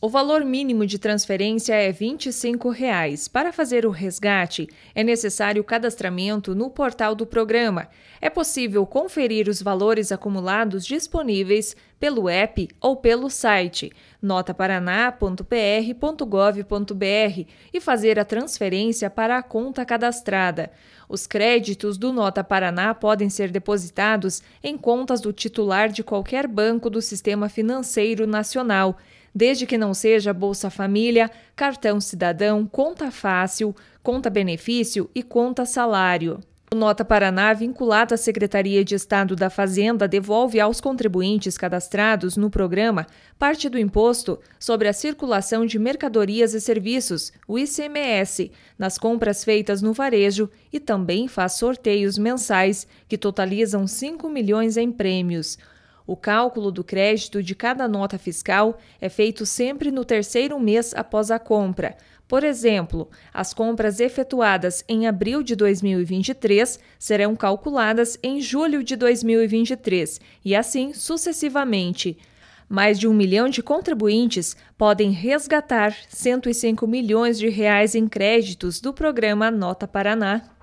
O valor mínimo de transferência é 25 reais. Para fazer o resgate, é necessário cadastramento no portal do programa. É possível conferir os valores acumulados disponíveis pelo app ou pelo site notaparaná.pr.gov.br e fazer a transferência para a conta cadastrada. Os créditos do Nota Paraná podem ser depositados em contas do titular de qualquer banco do Sistema Financeiro Nacional desde que não seja Bolsa Família, cartão cidadão, conta fácil, conta benefício e conta salário. O Nota Paraná, vinculado à Secretaria de Estado da Fazenda, devolve aos contribuintes cadastrados no programa parte do imposto sobre a circulação de mercadorias e serviços, o ICMS, nas compras feitas no varejo e também faz sorteios mensais que totalizam 5 milhões em prêmios. O cálculo do crédito de cada nota fiscal é feito sempre no terceiro mês após a compra. Por exemplo, as compras efetuadas em abril de 2023 serão calculadas em julho de 2023 e assim sucessivamente. Mais de um milhão de contribuintes podem resgatar 105 milhões de reais em créditos do programa Nota Paraná.